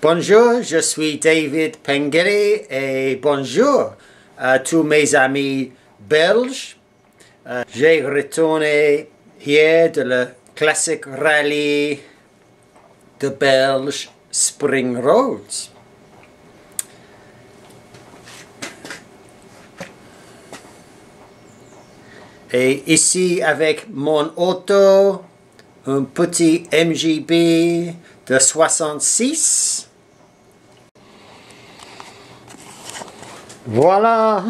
Bonjour, je suis David Pengeri et bonjour à tous mes amis belges. Euh, J'ai retourné hier de le classique rallye de Belge Spring Roads. Et ici avec mon auto, un petit MGB de 66. Voilà,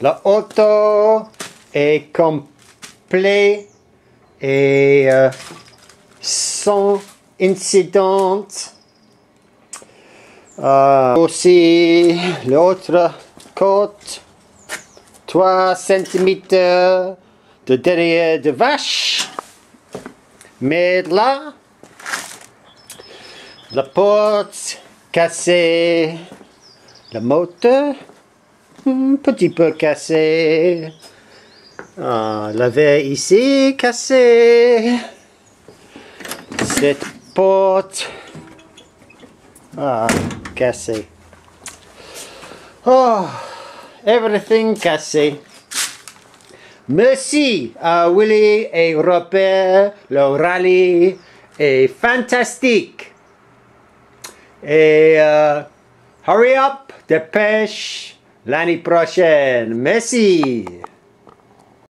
l'auto est complet et euh, sans incident. Euh, aussi l'autre côte, 3 cm de derrière de vache. Mais là, la porte cassée, le moteur petit peu cassé. Ah, la verre ici cassé. Cette porte ah, cassée. Oh, everything cassé. Merci à Willy et Robert. Le rallye est fantastique. Et euh, hurry up, dépêche l'any پراشن Messi!